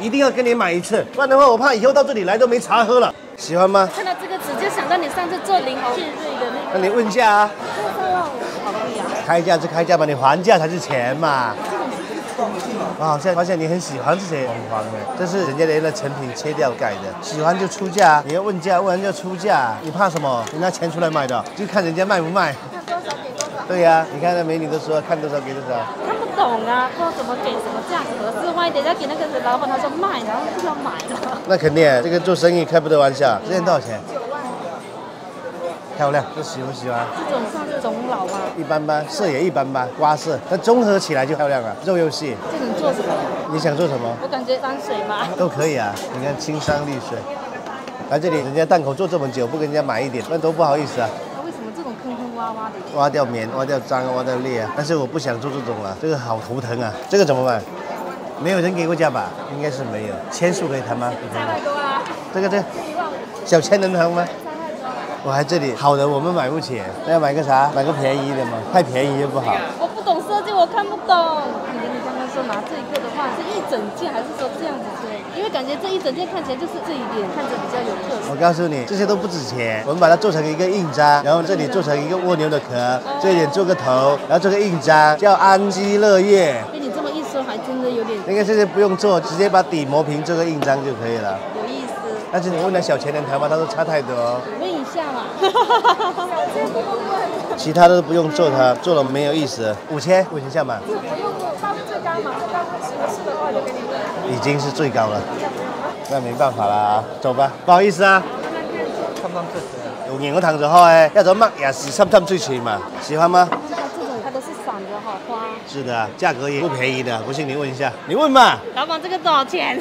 一定要跟你买一次，不然的话我怕以后到这里来都没茶喝了。喜欢吗？看到这个直接想到你上次做零去瑞的那个。那你问价啊！开价就开价吧，你还价才是钱嘛。我好像发现你很喜欢这些黄黄的，这是人家的那成品切掉盖的，喜欢就出价，你要问价，问完就出价，你怕什么？你拿钱出来买的，就看人家卖不卖。看多少给多少。对呀、你看那美女都说看多少给多少。懂啊，不知道怎么给什么价格，是万一等下给那个老板他说卖，然后就要买了。那肯定，这个做生意开不得玩笑。这件多少钱？漂亮，这喜不喜欢？这种算是种老吗？一般般，色也一般般，瓜色，但综合起来就漂亮了。肉又细，这能做什么？你想做什么我感觉山水嘛。都可以啊。你看青山绿水，来这里人家档口做这么久，不跟人家买一点，那多不好意思啊。挖掉棉，挖掉脏，挖掉裂啊！但是我不想做这种了，这个好头疼啊！这个怎么办？没有人给过价吧？应该是没有。千数可以谈吗？不谈太多啊！这个这个小千能谈吗？我还这里好的我们买不起，那要买个啥？买个便宜的嘛，太便宜又不好。我不懂设计，我看不懂。你拿这个的话，是一整件还是说这样子做？因为感觉这一整件看起来就是这一点，看着比较有特色。我告诉你，这些都不值钱。我们把它做成一个印章，然后这里做成一个蜗牛的壳，这一点做个头，然后做个印章，叫安居乐业。被你这么一说，还真的有点那个这些不用做，直接把底磨平做个印章就可以了。有意思。但是你问了小钱能谈吗？他说差太多。问一下嘛。其他的都不用做它，做了没有意思。五千，五千下嘛，高嘛，最高合适的话就给你问。已经是最高了。那没办法啦，走吧。不好意思啊。有型嗰藤就開，一咗乜也是上上最起嘛。喜歡嗎？这个这种它都是散花。是的，價格也不便宜的，不信你问一下。你问嘛？老板，这个多少钱？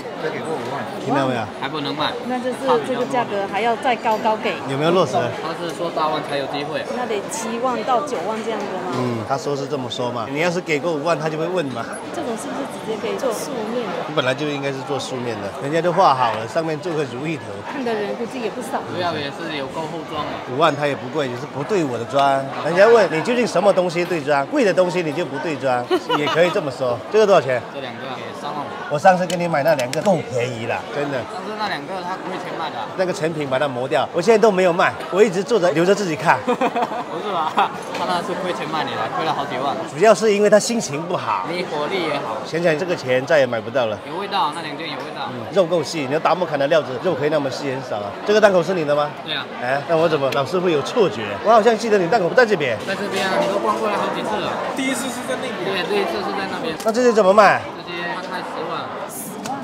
聽到没有？还不能卖，那就是这个价格还要再高高给，有没有落实？他是说八万才有机会。那得七万到九万这样子吗？嗯，他说是这么说嘛。你要是给过五万，他就会问嘛。这种是不是直接可以做素面的？你本来就应该是做素面的，人家都画好了，上面做个如意头。看的人估计也不少。主要也是有够厚装嘛。五万他也不贵，也是不对我的妝。人家问你究竟什么东西對妝，貴的东西你就不對妝，也可以这么说。这个多少钱？这两个给三万五，我上次给你买那两个够便宜了，真的。但是那两个他亏钱卖的啊、那个成品把它磨掉，我现在都没有卖，我一直做着留着自己看。不是吧？他那是亏钱卖你的，亏了好几万。主要是因为他心情不好，你火力也好，想想这个钱再也买不到了。有味道，那两件有味道。嗯肉够细，你要达木砍的料子，肉可以那么细很少啊。这个档口是你的吗？对啊，哎，那我怎么老是会有错觉？我好像记得你档口不在这边。在这边啊，你都逛过来好几次了。第一次是在那边，对，第一次是在那边，那这些怎麼賣？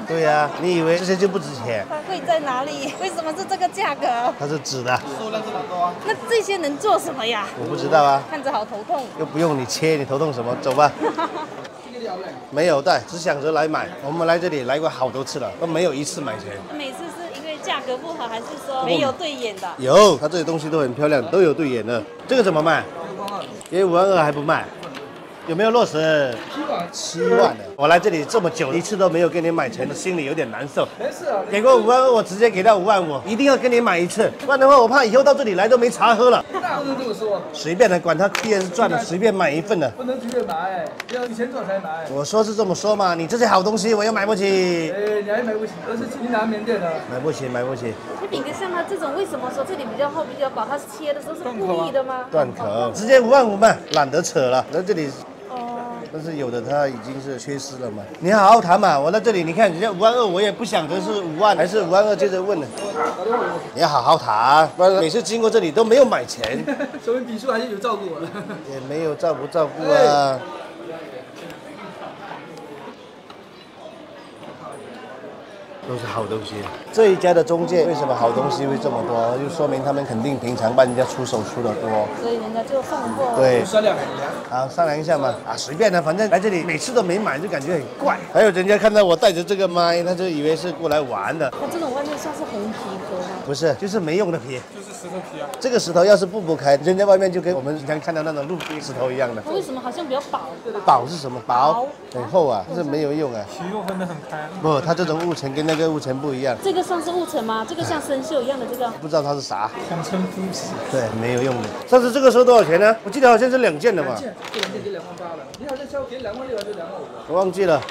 这些他卖十萬，對呀、你以为这些就不值钱？它贵在哪里？为什么是这个价格？它是紙的，数量这么多啊，那这些能做什么呀？我不知道啊，看着好头痛。又不用你切，你头痛什么？走吧。没有带，只想着来买。我们来这里来过好多次了，都没有一次買錢。每次是因为价格不好，还是说没有对眼的？有，它这些东西都很漂亮，都有对眼的。这个怎麼賣？也五萬二还不卖，有没有落實？七万，的。我来这里这么久，一次都没有给你买成，心里有点难受。没事啊，给过五万二，我直接给到五万五，一定要跟你买一次，不然的话我怕以后到这里来都没茶喝了。那不能这么说，随便的，管他既然是赚的，随便买一份的。不能随便买，要你錢做才买。我说是这么说嘛，你这些好东西我又买不起，哎，你还买不起，而是云南缅甸的，买不起，买不起。那饼哥像它这种，为什么说这里比较厚、比较薄？它是切的时候是故意的吗？断口，直接五万五嘛，懒得扯了。在這裡，哦，但是有的它已经是缺失了嘛。你好好谈嘛，我在这里，你看人家五万二，我也不想着是五万还是五万二，接着问了。你要好好谈，不然每次经过这里都没有买钱，说明笔数还是有照顾我的。也没有照不照顾啊。都是好东西。这一家的中介为什么好东西会这么多？就说明他们肯定平常帮人家出手出的多。所以人家就放过。对。商量一下，好，商量一下嘛。啊，随便的，反正来这里每次都没买，就感觉很怪。还有人家看到我带着这个麦，他就以为是过来玩的。它这种外面像是红皮革吗？不是，就是没用的皮。就是石头皮啊。这个石头要是不剥开，人家外面就跟我们平常看到那种路边石头一样的。它为什么好像比较薄？薄是什么？薄薄，很厚啊，但是没有用啊。皮又分得很开，不，它这种物层跟那個霧層不一样。这个算是雾尘吗？这个像生锈一样的这个。不知道它是啥。統稱麩皮。对，没有用的。上次这个收多少钱呢？我记得好像是两件的嘛，這兩件就两万八了，你好像交给两万六还是两万五啊？我忘记了。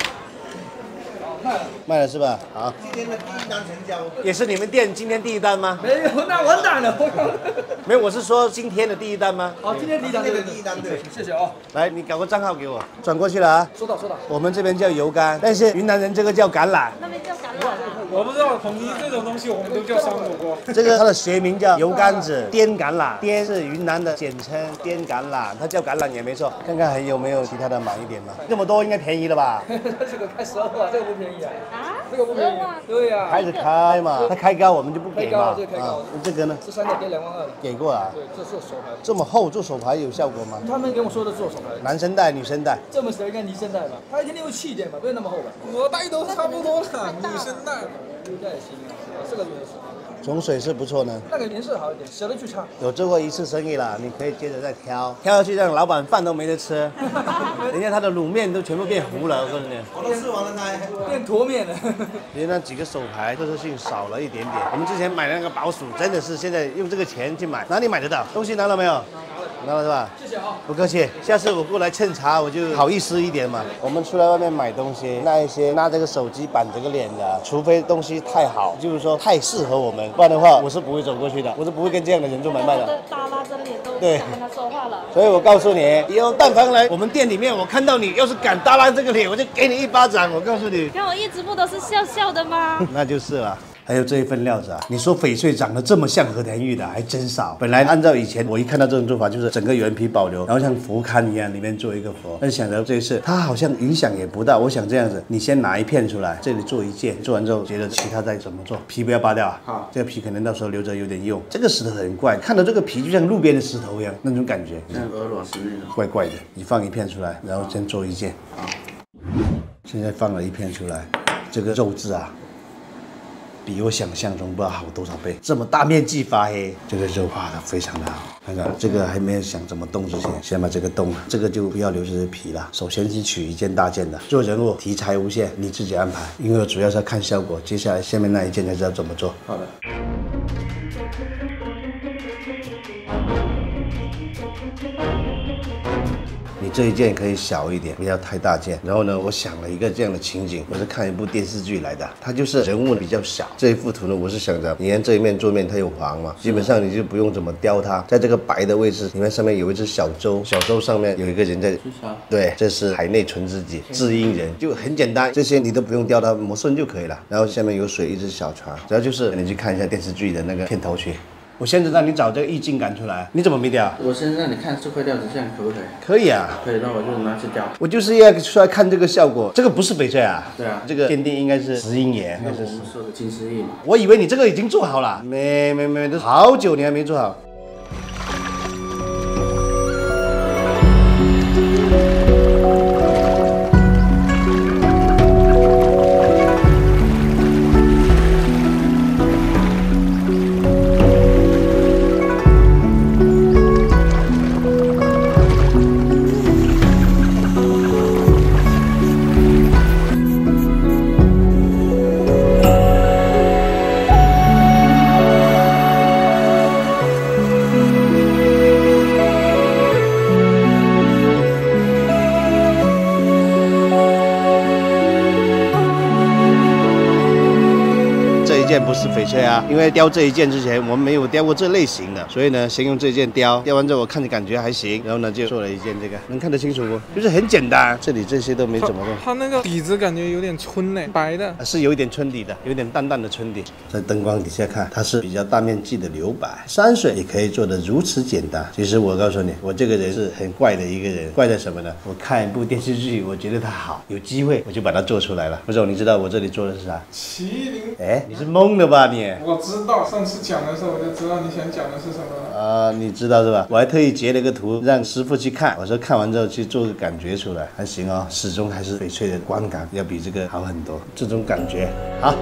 卖了。是吧？好，今天的第一单成交，也是你们店今天第一单吗？没有，那完蛋了。没有，我是说今天的第一单吗？哦，今天第一单，的第一单，对，谢谢哦。来，你搞个账号给我，转过去了啊。收到，收到。我们这边叫油柑，但是云南人这个叫橄榄，那边叫橄榄啊。我不知道统一这种东西，我们都叫山火锅。这个它的学名叫油柑子滇橄榄，滇是云南的简称，滇橄榄，它叫橄榄也没错。看看还有没有其他的满一点吗？这么多应该便宜了吧？这个开十二万，这个不便宜啊。啊？这个不便宜12万。对呀。开始开嘛，他开高我们就不给开高嘛。对开高啊这个呢？这三点给两万二的。给过啊。对，这是手牌。这么厚做手牌有效果吗？他们跟我说的做手牌，男生戴，女生戴。这么小应该女生戴吧？他一定有气点吧，不会那么厚吧？我戴都差不多了，女生戴。应该也行啊，这个颜色，种水是不错呢。那个颜色好一点，小的去擦。有做过一次生意了，你可以接着再挑，挑下去让老板饭都没得吃，人家他的卤面都全部变糊了，我告诉你。我都吃完了他。变坨面了。因为那几个手牌特色性少了一点点。我们之前买的那个宝鼠，真的是现在用这个钱去买，哪里买得到？东西拿了没有？拿了是吧？谢谢啊。不客气，下次我过来蹭茶，我就好意思一点嘛。我们出来外面买东西，那一些拿这个手机板这个脸的，除非东西太好，就是说太适合我们，不然的话我是不会走过去的，我是不会跟这样的人做买卖的。都不对想跟他说话了。所以我告诉你，以后但凡来我们店里面，我看到你要是敢耷拉这个脸，我就给你一巴掌。我告诉你，看我一直不都是笑笑的吗？那就是了。还有这一份料子啊，你说翡翠长得这么像和田玉的还真少。本来按照以前我一看到这种做法，就是整个原皮保留，然后像佛龛一样里面做一个佛。但是想到这一次它好像影响也不大，我想这样子，你先拿一片出来，这里做一件，做完之后觉得其他再怎么做，皮不要扒掉啊。好这个皮可能到时候留着有点用。这个石头很怪，看到这个皮就像路边的石头一样，那种感觉。像俄罗斯那种。怪怪的。你放一片出来，然后先做一件。好现在放了一片出来，这个肉质啊，比我想象中不知道好多少倍。这么大面积发黑，这个肉画的非常的好。看看这个还没有想怎么动之前，先把这个动了，这个就不要留这些皮了。首先是取一件大件的，做人物题材无限，你自己安排。因为主要是要看效果，接下来下面那一件才知道怎么做。好的。你这一件可以小一点，不要太大件。然后呢，我想了一个这样的情景，我是看一部电视剧来的，它就是人物比较小。这一幅图呢，我是想着，你看这一面桌面它有黄嘛，基本上你就不用怎么雕它，在这个白的位置，你看上面有一只小舟，小舟上面有一个人在。对，这是海内存知己，知音人，就很简单，这些你都不用雕它，磨顺就可以了。然后下面有水，一只小船，主要就是你去看一下电视剧的那个片头曲。我现在让你找这个意境感出来，你怎么没雕？我先让你看这块料子，这样可不可以？可以啊，可以，那我就拿去雕。我就是要出来看这个效果，这个不是翡翠啊，对啊这个鉴定应该是石英岩，那那是我们说的金丝玉嘛。我以为你这个已经做好了，没没没，都好久你还没做好。件不是翡翠啊，因为雕这一件之前我们没有雕过这类型的，所以呢，先用这件雕，雕完之后我看着感觉还行，然后呢就做了一件这个，能看得清楚不？就是很简单，这里这些都没怎么弄。它那个底子感觉有点村嘞，白的。是有一点春底的，有点淡淡的春底。在灯光底下看，它是比较大面积的留白，山水也可以做得如此简单。其实我告诉你，我这个人是很怪的一个人，怪在什么呢？我看一部电视剧，我觉得它好，有机会我就把它做出来了。不总，你知道我这里做的是啥？麒麟，哎，你是懵的吧你？我知道，上次讲的时候我就知道你想讲的是什么了。啊、你知道是吧？我还特意截了个图让师傅去看，我说看完之后去做个感觉出来，还行哦，始终还是翡翠的观感要比这个好很多，这种感觉好。